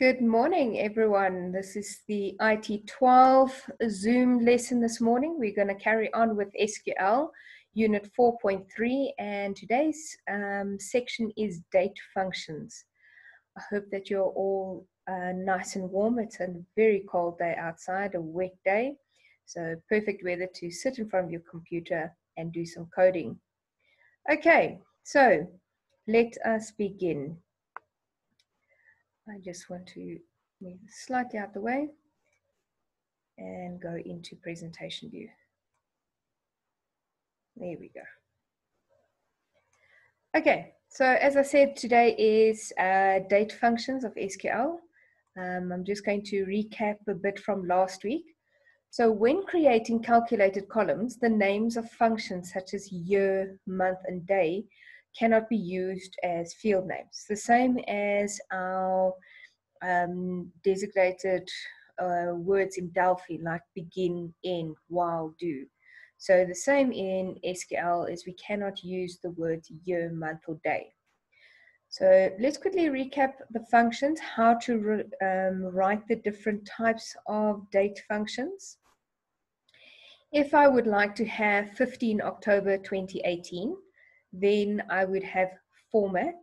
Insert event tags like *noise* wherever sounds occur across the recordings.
Good morning, everyone. This is the IT12 Zoom lesson this morning. We're going to carry on with SQL, Unit 4.3, and today's um, section is date functions. I hope that you're all uh, nice and warm. It's a very cold day outside, a wet day, so perfect weather to sit in front of your computer and do some coding. Okay, so let us begin. I just want to move slightly out of the way and go into presentation view. There we go. Okay, so as I said, today is uh, date functions of SQL. Um, I'm just going to recap a bit from last week. So when creating calculated columns, the names of functions such as year, month, and day cannot be used as field names. The same as our um, designated uh, words in Delphi like begin, end, while, do. So the same in SQL is we cannot use the words year, month, or day. So let's quickly recap the functions, how to um, write the different types of date functions. If I would like to have 15 October 2018, then I would have format,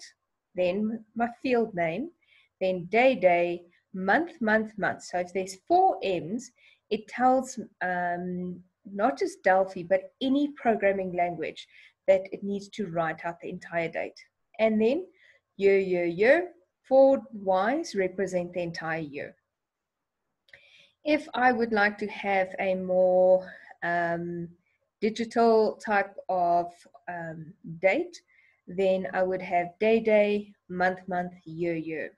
then my field name, then day, day, month, month, month. So if there's four M's, it tells um, not just Delphi, but any programming language that it needs to write out the entire date. And then year, year, year, four Y's represent the entire year. If I would like to have a more um, digital type of um, date, then I would have day, day, month, month, year, year.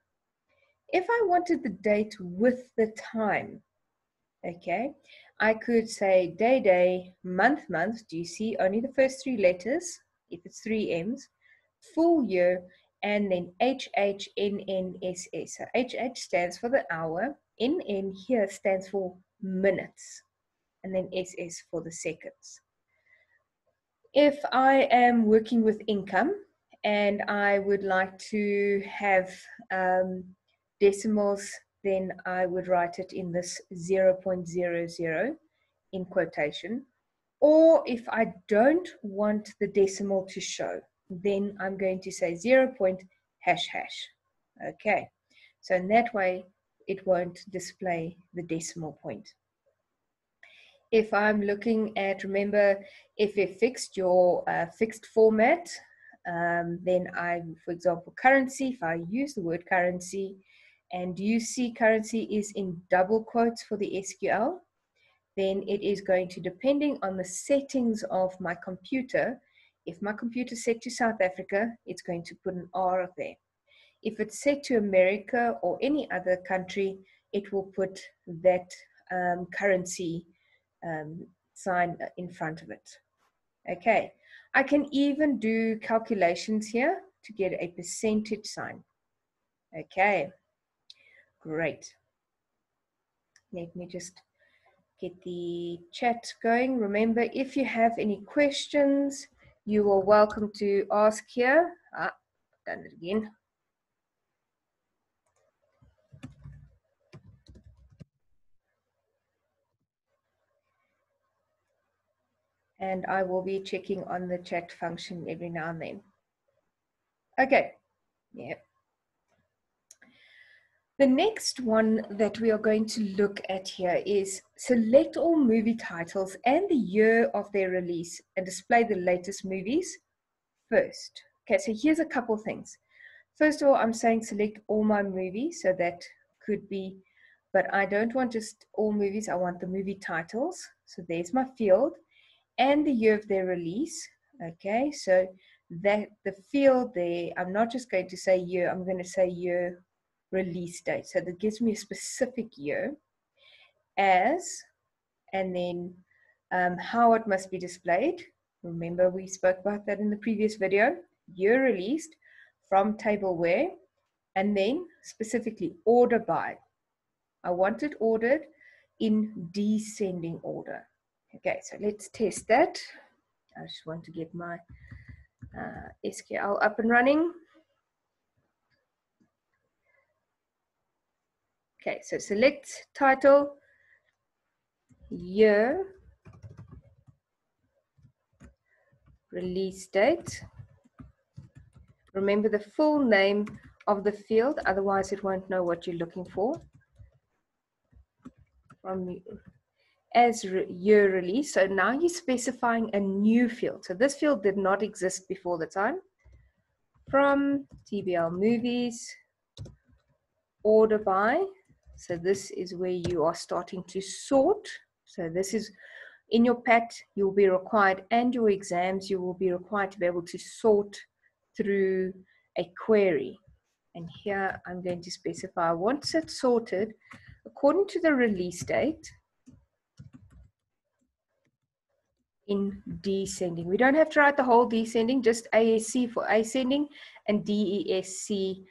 If I wanted the date with the time, okay, I could say day, day, month, month. Do you see only the first three letters? If it's three M's, full year, and then HHNNSS. So HH stands for the hour, NN here stands for minutes, and then SS for the seconds. If I am working with income and I would like to have um, decimals, then I would write it in this 0.00 in quotation. Or if I don't want the decimal to show, then I'm going to say 0. Point hash hash. Okay, so in that way, it won't display the decimal point if I'm looking at, remember, if you fixed your uh, fixed format, um, then I, for example, currency, if I use the word currency, and you see currency is in double quotes for the SQL, then it is going to, depending on the settings of my computer, if my computer is set to South Africa, it's going to put an R there. If it's set to America or any other country, it will put that um, currency um, sign in front of it. Okay, I can even do calculations here to get a percentage sign. Okay, great. Let me just get the chat going. Remember, if you have any questions, you are welcome to ask here. Ah, done it again. And I will be checking on the chat function every now and then. Okay, yeah. The next one that we are going to look at here is select all movie titles and the year of their release and display the latest movies first. Okay, so here's a couple things. First of all, I'm saying select all my movies, so that could be, but I don't want just all movies, I want the movie titles. So there's my field and the year of their release. Okay, so that the field there, I'm not just going to say year, I'm going to say year release date. So that gives me a specific year as, and then um, how it must be displayed. Remember, we spoke about that in the previous video. Year released from table where, and then specifically order by. I want it ordered in descending order. Okay, so let's test that. I just want to get my uh, SQL up and running. Okay, so select title, year, release date. Remember the full name of the field, otherwise it won't know what you're looking for. From as re year release. So now you're specifying a new field. So this field did not exist before the time. From TBL movies, order by. So this is where you are starting to sort. So this is in your PAT, you'll be required, and your exams, you will be required to be able to sort through a query. And here I'm going to specify once it's sorted, according to the release date, in descending. We don't have to write the whole descending, just ASC for ascending and DESC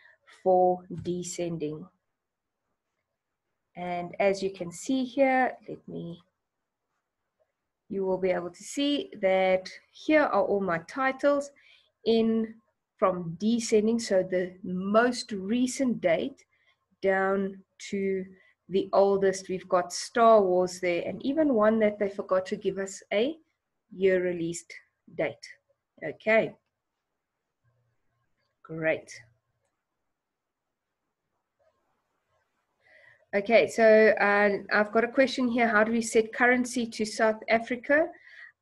for descending. And as you can see here, let me, you will be able to see that here are all my titles in from descending, so the most recent date down to the oldest. We've got Star Wars there, and even one that they forgot to give us a year released date. Okay, great. Okay, so uh, I've got a question here. How do we set currency to South Africa?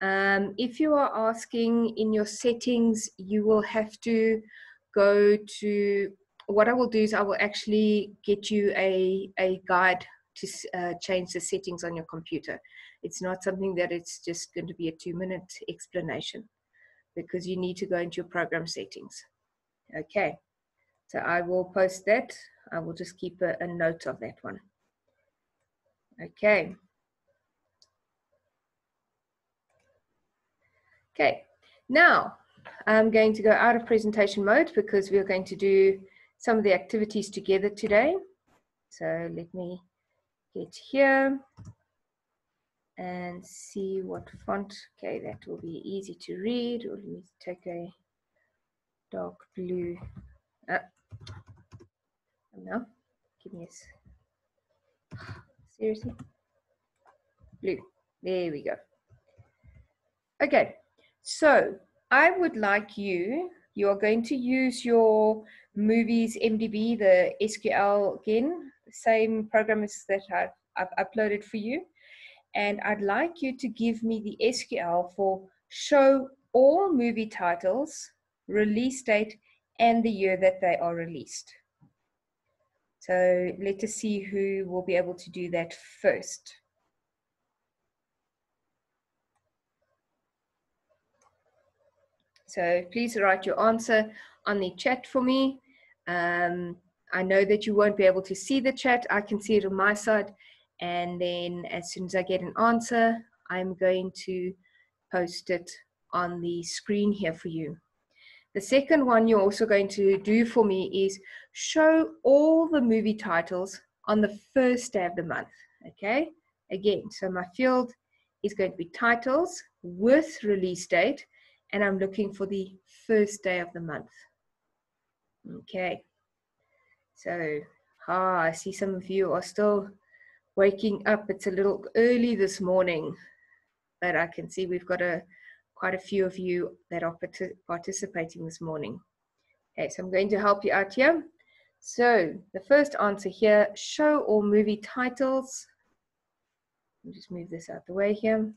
Um, if you are asking in your settings, you will have to go to, what I will do is I will actually get you a, a guide to uh, change the settings on your computer. It's not something that it's just going to be a two minute explanation because you need to go into your program settings. Okay, so I will post that. I will just keep a, a note of that one. Okay. Okay, now I'm going to go out of presentation mode because we're going to do some of the activities together today. So let me get here and see what font. Okay, that will be easy to read. Let me take a dark blue. Ah, no, give me a. Seriously? Blue. There we go. Okay, so I would like you, you are going to use your movies MDB, the SQL again, the same programs that I've, I've uploaded for you and I'd like you to give me the SQL for show all movie titles, release date, and the year that they are released. So let us see who will be able to do that first. So please write your answer on the chat for me. Um, I know that you won't be able to see the chat. I can see it on my side. And then as soon as I get an answer, I'm going to post it on the screen here for you. The second one you're also going to do for me is show all the movie titles on the first day of the month. Okay, again, so my field is going to be titles with release date, and I'm looking for the first day of the month. Okay, so ah, I see some of you are still waking up. It's a little early this morning, but I can see we've got a quite a few of you that are participating this morning. Okay, so I'm going to help you out here. So the first answer here, show all movie titles. Let me just move this out the way here.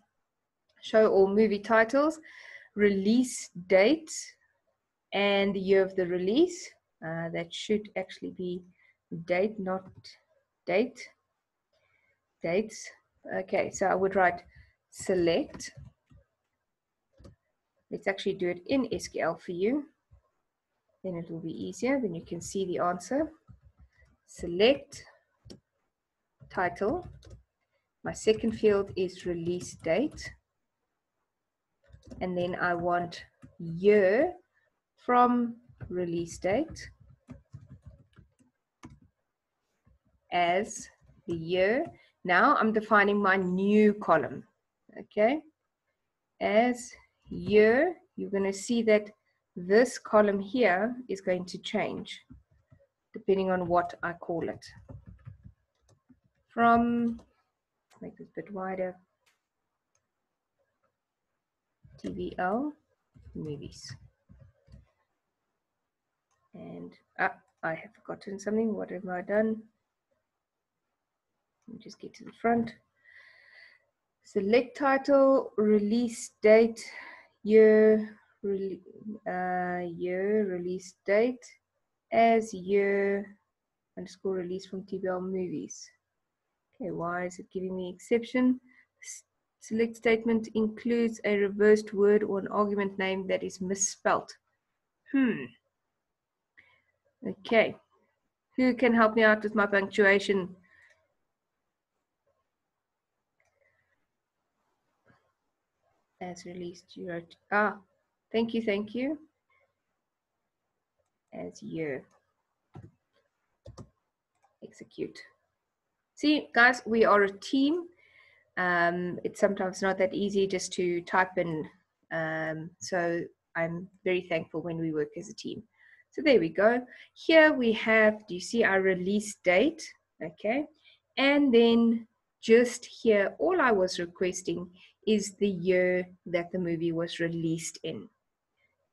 Show all movie titles, release date, and the year of the release. Uh, that should actually be date, not date dates. Okay, so I would write select. Let's actually do it in SQL for you. Then it will be easier. Then you can see the answer. Select title. My second field is release date. And then I want year from release date as the year now I'm defining my new column, okay? As year, you're gonna see that this column here is going to change depending on what I call it. from, make this a bit wider, TBL movies. And ah, I have forgotten something. What have I done? Let me just get to the front. Select title, release date, year, re, uh, year, release date, as year underscore release from TBL movies. Okay, why is it giving me exception? Select statement includes a reversed word or an argument name that is misspelt. Hmm. Okay. Who can help me out with my punctuation? As released, you wrote, ah, thank you, thank you. As you execute. See, guys, we are a team. Um, it's sometimes not that easy just to type in. Um, so I'm very thankful when we work as a team. So there we go. Here we have, do you see our release date? Okay. And then just here, all I was requesting is the year that the movie was released in.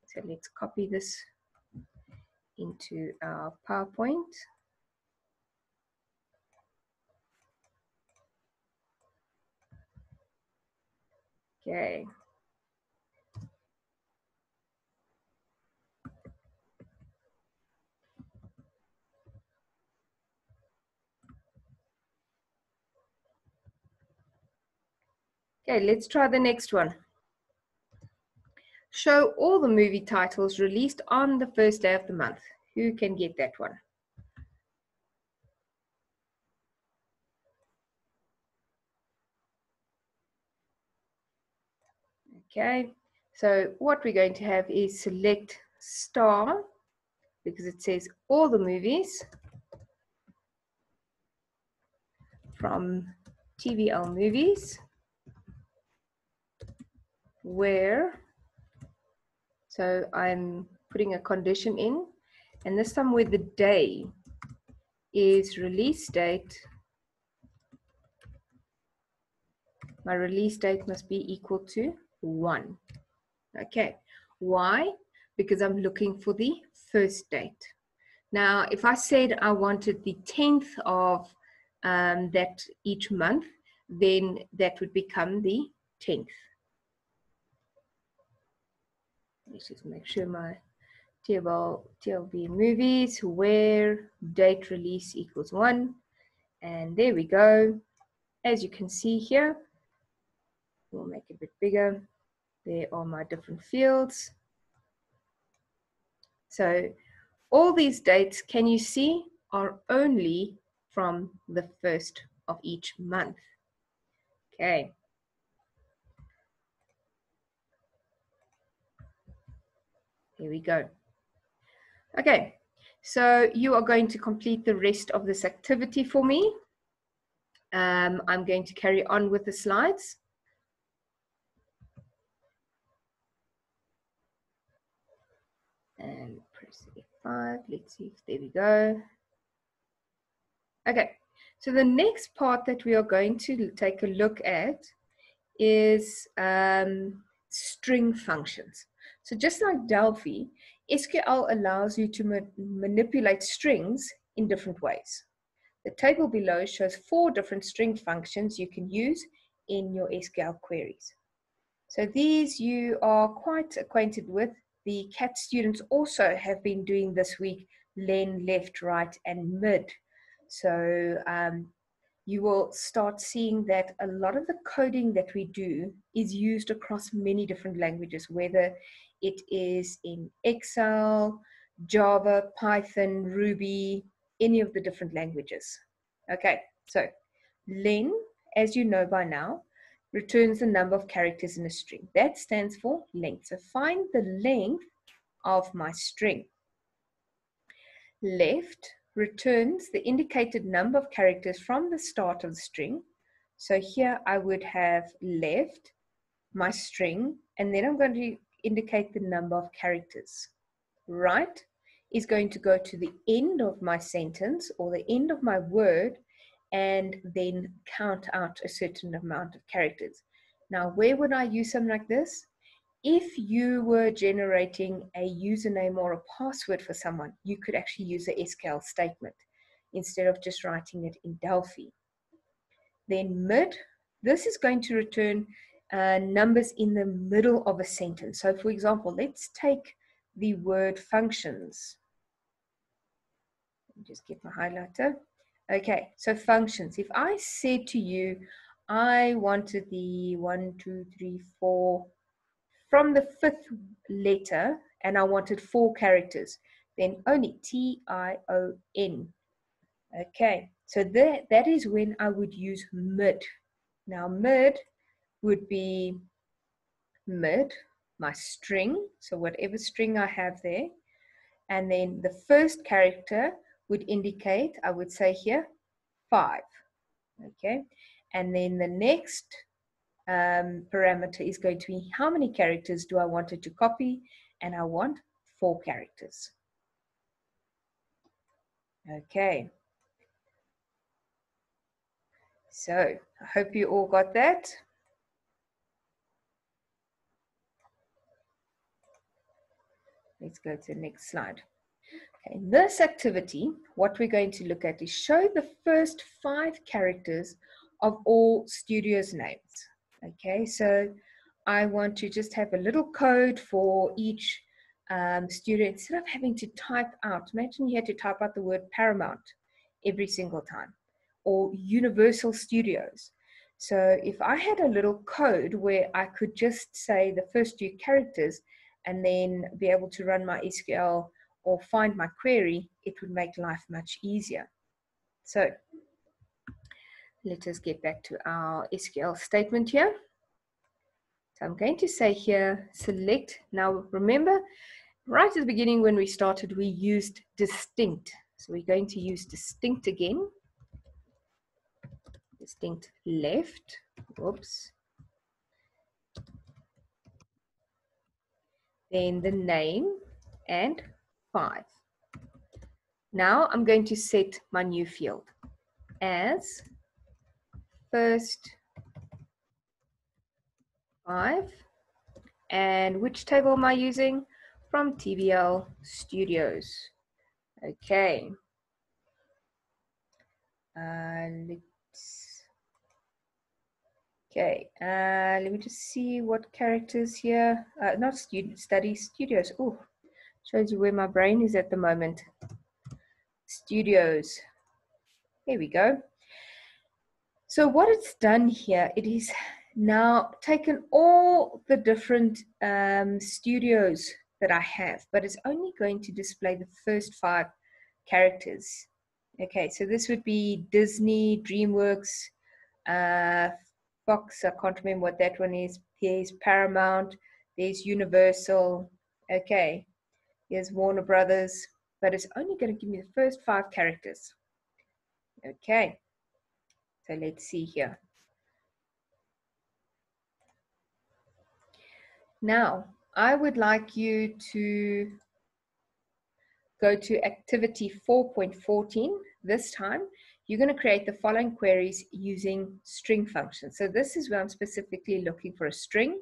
So let's copy this into our PowerPoint. Okay. Okay, let's try the next one. Show all the movie titles released on the first day of the month. Who can get that one? Okay, so what we're going to have is select star because it says all the movies from TBL movies where so I'm putting a condition in and this time where the day is release date my release date must be equal to 1. Okay, why? Because I'm looking for the first date. Now, if I said I wanted the 10th of um, that each month, then that would become the 10th. Let's just make sure my TLV, TLV movies where date release equals 1. And there we go. As you can see here, We'll make it a bit bigger. There are my different fields. So all these dates, can you see, are only from the first of each month. Okay. Here we go. Okay, so you are going to complete the rest of this activity for me. Um, I'm going to carry on with the slides. and press F5. Let's see if there we go. Okay, so the next part that we are going to take a look at is um, string functions. So just like Delphi, SQL allows you to ma manipulate strings in different ways. The table below shows four different string functions you can use in your SQL queries. So these you are quite acquainted with the CAT students also have been doing this week len, left, right, and mid. So um, you will start seeing that a lot of the coding that we do is used across many different languages, whether it is in Excel, Java, Python, Ruby, any of the different languages. Okay, so len, as you know by now, returns the number of characters in a string. That stands for length. So find the length of my string. Left returns the indicated number of characters from the start of the string. So here I would have left my string, and then I'm going to indicate the number of characters. Right is going to go to the end of my sentence or the end of my word, and then count out a certain amount of characters. Now, where would I use something like this? If you were generating a username or a password for someone, you could actually use a SQL statement instead of just writing it in Delphi. Then mid, this is going to return uh, numbers in the middle of a sentence. So for example, let's take the word functions. Just get my highlighter. Okay, so functions. If I said to you, I wanted the one, two, three, four, from the fifth letter, and I wanted four characters, then only T-I-O-N. Okay, so that, that is when I would use mid. Now mid would be mid, my string, so whatever string I have there, and then the first character would indicate, I would say here, five. Okay, and then the next um, parameter is going to be how many characters do I want it to copy? And I want four characters. Okay. So I hope you all got that. Let's go to the next slide. Okay, this activity, what we're going to look at is show the first five characters of all studios names. Okay, so I want to just have a little code for each um, studio instead of having to type out. Imagine you had to type out the word Paramount every single time or Universal Studios. So if I had a little code where I could just say the first few characters and then be able to run my SQL or find my query, it would make life much easier. So let us get back to our SQL statement here. So I'm going to say here, select. Now remember, right at the beginning when we started, we used distinct. So we're going to use distinct again. Distinct left, whoops. Then the name and five. Now I'm going to set my new field as first five. And which table am I using? From TBL Studios. Okay. Uh, let's, okay, uh, let me just see what characters here. Uh, not student study studios. Oh, Shows you where my brain is at the moment. Studios. Here we go. So what it's done here, it is now taken all the different um, studios that I have, but it's only going to display the first five characters. Okay, so this would be Disney, DreamWorks, uh, Fox, I can't remember what that one is. There's Paramount, there's Universal. Okay, Here's Warner Brothers, but it's only going to give me the first five characters. Okay, so let's see here. Now, I would like you to go to activity 4.14. This time, you're going to create the following queries using string functions. So this is where I'm specifically looking for a string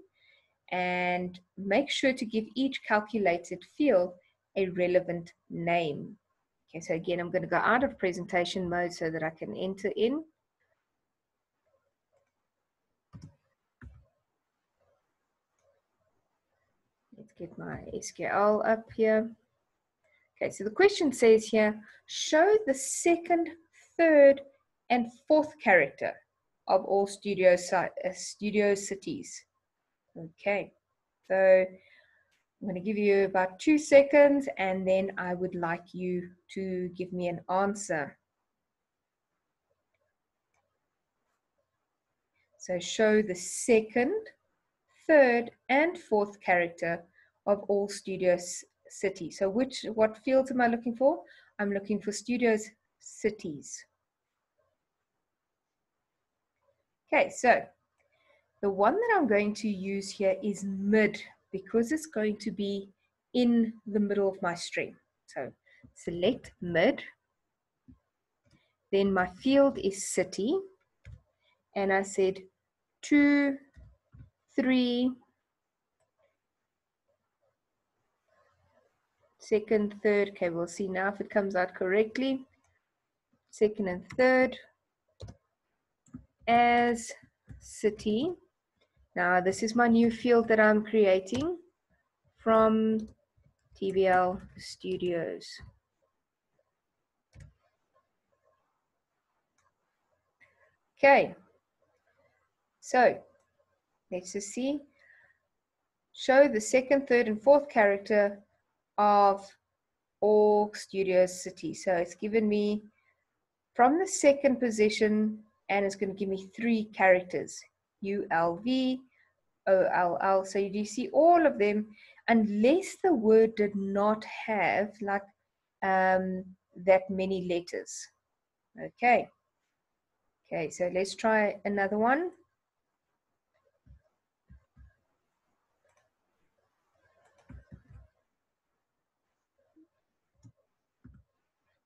and make sure to give each calculated field a relevant name. Okay, so again, I'm going to go out of presentation mode so that I can enter in. Let's get my SQL up here. Okay, so the question says here, show the second, third, and fourth character of all studio, uh, studio cities. Okay, so I'm going to give you about two seconds and then I would like you to give me an answer. So show the second, third, and fourth character of all studios city. So which, what fields am I looking for? I'm looking for studios cities. Okay, so the one that I'm going to use here is mid because it's going to be in the middle of my string. So select mid Then my field is city. And I said two, three, second, third. Okay, we'll see now if it comes out correctly. Second and third as city. Now this is my new field that I'm creating from TBL Studios. Okay, so let's just see. Show the second, third, and fourth character of all Studios City. So it's given me from the second position and it's going to give me three characters ULV, OLL. So you do see all of them, unless the word did not have like um, that many letters. Okay. Okay, so let's try another one.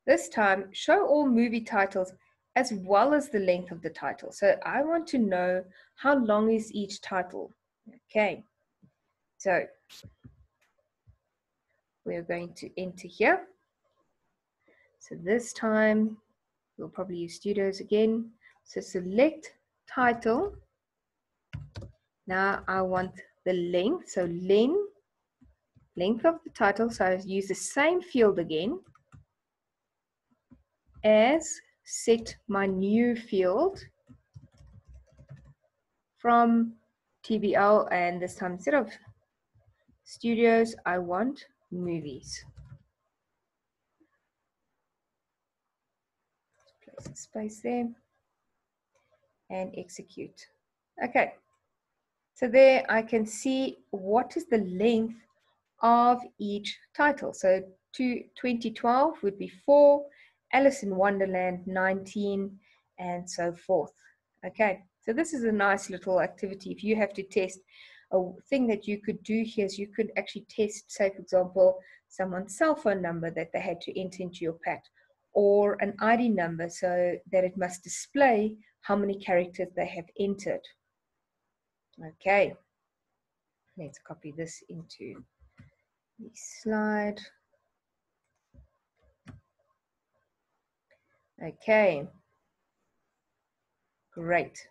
This time, show all movie titles as well as the length of the title. So I want to know how long is each title. Okay, so we're going to enter here. So this time we'll probably use studios again. So select title. Now I want the length. So len, length of the title. So I use the same field again as set my new field from TBL and this time instead of studios, I want movies. Place a space there and execute. Okay, so there I can see what is the length of each title. So to 2012 would be four, Alice in Wonderland 19, and so forth. Okay, so this is a nice little activity. If you have to test a thing that you could do here is you could actually test, say, for example, someone's cell phone number that they had to enter into your PAT or an ID number so that it must display how many characters they have entered. Okay, let's copy this into the slide. Okay, great.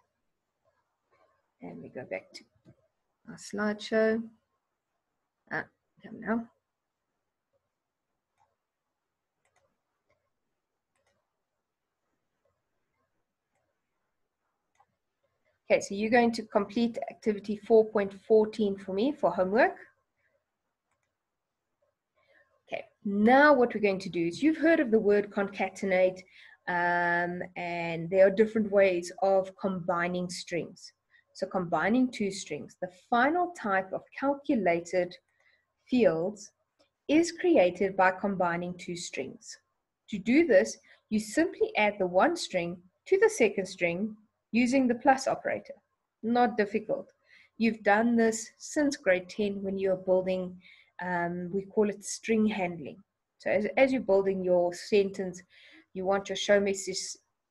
And we go back to our slideshow. Ah, come now. Okay, so you're going to complete activity 4.14 for me for homework. Okay, now what we're going to do is you've heard of the word concatenate um, and there are different ways of combining strings. So combining two strings, the final type of calculated fields is created by combining two strings. To do this, you simply add the one string to the second string using the plus operator. Not difficult. You've done this since grade 10 when you're building um, we call it string handling. So as, as you're building your sentence, you want your show message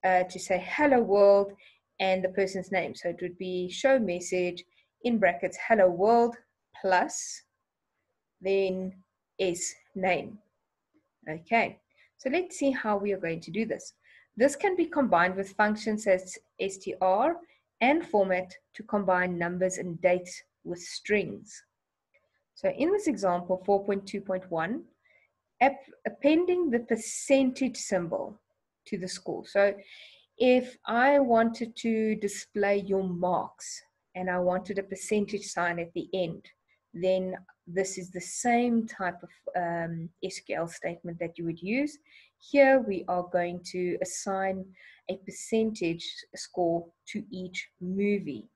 uh, to say hello world and the person's name. So it would be show message in brackets hello world plus then s name. Okay, so let's see how we are going to do this. This can be combined with functions as str and format to combine numbers and dates with strings. So in this example, 4.2.1, appending the percentage symbol to the score. So if I wanted to display your marks and I wanted a percentage sign at the end, then this is the same type of um, SQL statement that you would use. Here we are going to assign a percentage score to each movie.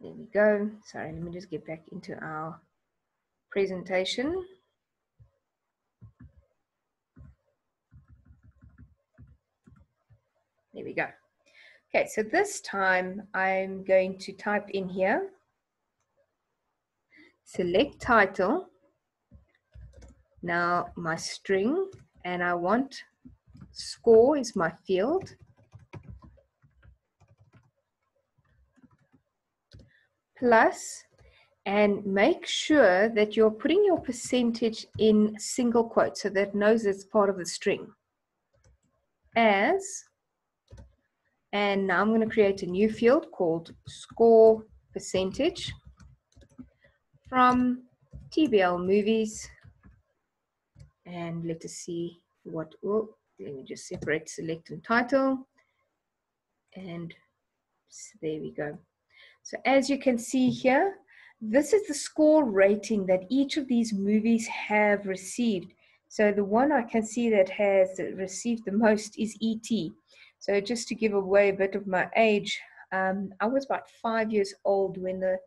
There we go. Sorry, let me just get back into our presentation. There we go. Okay, so this time I'm going to type in here, select title, Now my string, and I want score is my field. Plus, and make sure that you're putting your percentage in single quotes so that it knows it's part of the string. As, and now I'm going to create a new field called score percentage from TBL movies. And let us see what, oh, let me just separate select and title. And so there we go. So as you can see here, this is the score rating that each of these movies have received. So the one I can see that has received the most is E.T. So just to give away a bit of my age, um, I was about five years old when the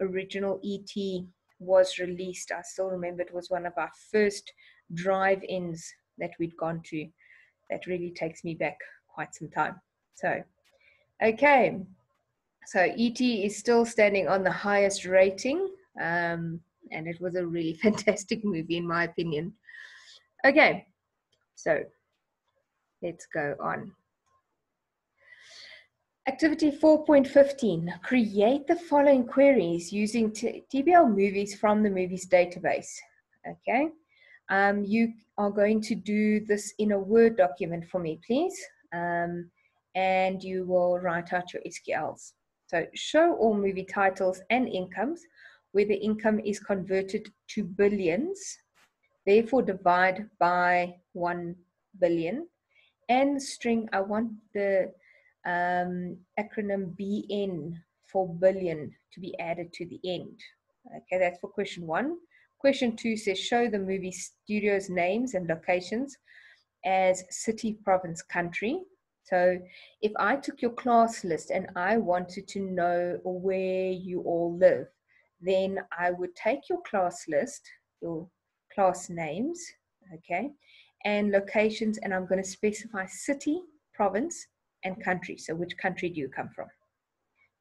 original E.T. was released. I still remember it was one of our first drive-ins that we'd gone to. That really takes me back quite some time. So, okay. So ET is still standing on the highest rating. Um, and it was a really *laughs* fantastic movie in my opinion. Okay, so let's go on. Activity 4.15, create the following queries using TBL movies from the movies database. Okay, um, you are going to do this in a Word document for me, please. Um, and you will write out your SQLs. So show all movie titles and incomes where the income is converted to billions. Therefore divide by 1 billion. And string, I want the um, acronym BN for billion to be added to the end. Okay, that's for question one. Question two says show the movie studios names and locations as city, province, country. So if I took your class list and I wanted to know where you all live, then I would take your class list, your class names, okay, and locations, and I'm going to specify city, province, and country. So which country do you come from?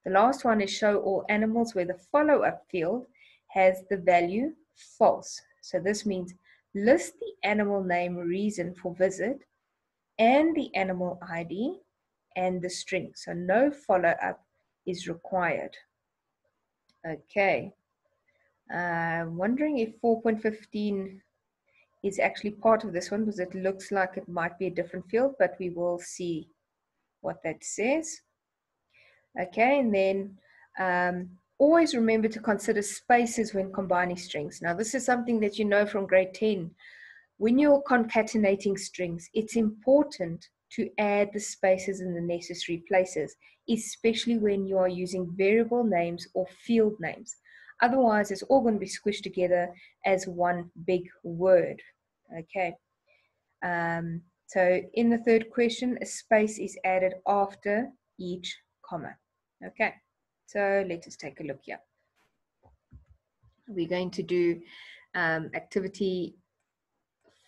The last one is show all animals where the follow-up field has the value false. So this means list the animal name reason for visit and the animal ID and the string. So no follow up is required. Okay. Uh, I'm wondering if 4.15 is actually part of this one because it looks like it might be a different field, but we will see what that says. Okay, and then um, always remember to consider spaces when combining strings. Now, this is something that you know from grade 10 when you're concatenating strings, it's important to add the spaces in the necessary places, especially when you are using variable names or field names. Otherwise, it's all going to be squished together as one big word. Okay. Um, so in the third question, a space is added after each comma. Okay. So let us take a look here. We're going to do um, activity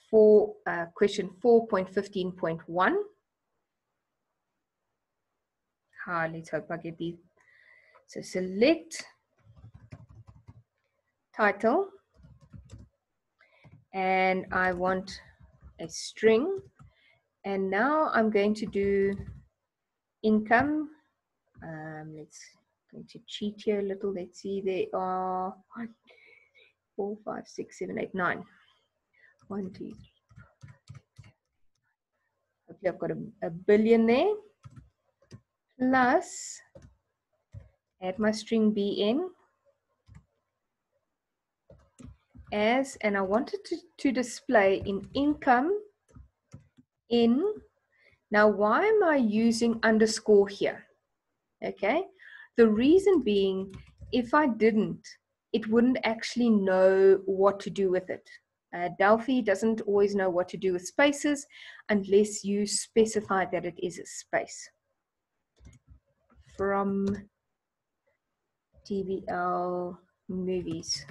for uh, question 4.15.1. Ah, let's hope I get these. So select title and I want a string and now I'm going to do income um, let's going to cheat here a little let's see there are one, four, five, six, seven, eight, nine one, two, three. Hopefully I've got a, a billion there. Plus, add my string bn as, and I wanted to, to display in income in. Now, why am I using underscore here? Okay, the reason being, if I didn't, it wouldn't actually know what to do with it. Uh, Delphi doesn't always know what to do with spaces unless you specify that it is a space. From TBL movies.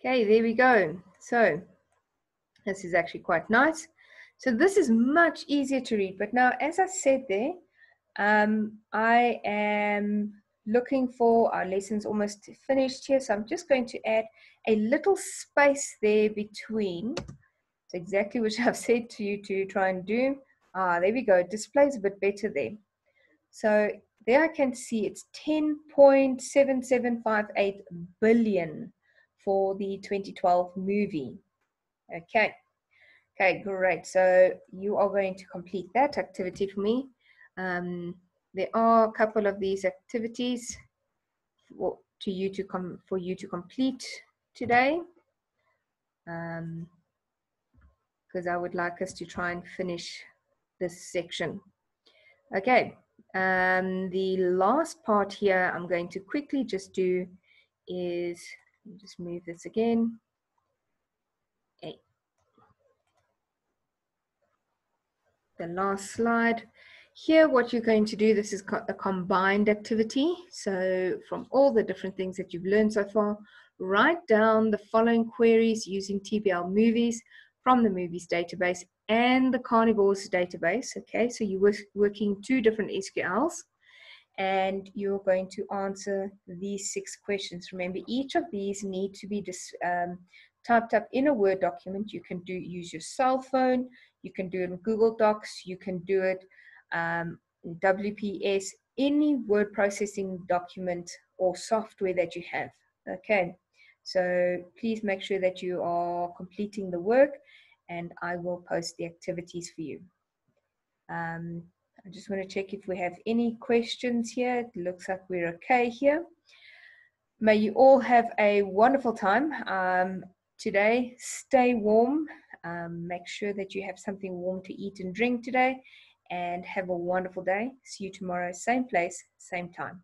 Okay, there we go. So this is actually quite nice. So this is much easier to read. But now, as I said there, um, I am looking for our lessons almost finished here. So I'm just going to add a little space there between. It's exactly what *laughs* I've said to you to try and do. Ah, there we go. It displays a bit better there. So there I can see it's 10.7758 billion for the 2012 movie. Okay. Okay, great. So you are going to complete that activity for me. Um, there are a couple of these activities for, to you to come for you to complete today. Um, because I would like us to try and finish this section. Okay, um, the last part here I'm going to quickly just do is, just move this again. The last slide. Here, what you're going to do, this is a combined activity. So from all the different things that you've learned so far, write down the following queries using TBL movies from the movies database and the carnivores database. Okay, so you're working two different SQLs and you're going to answer these six questions. Remember, each of these need to be um, typed up in a Word document. You can do use your cell phone, you can do it in Google Docs, you can do it um, WPS, any word processing document or software that you have. Okay, so please make sure that you are completing the work and I will post the activities for you. Um, I just want to check if we have any questions here. It looks like we're okay here. May you all have a wonderful time um, today. Stay warm. Um, make sure that you have something warm to eat and drink today and have a wonderful day. See you tomorrow, same place, same time.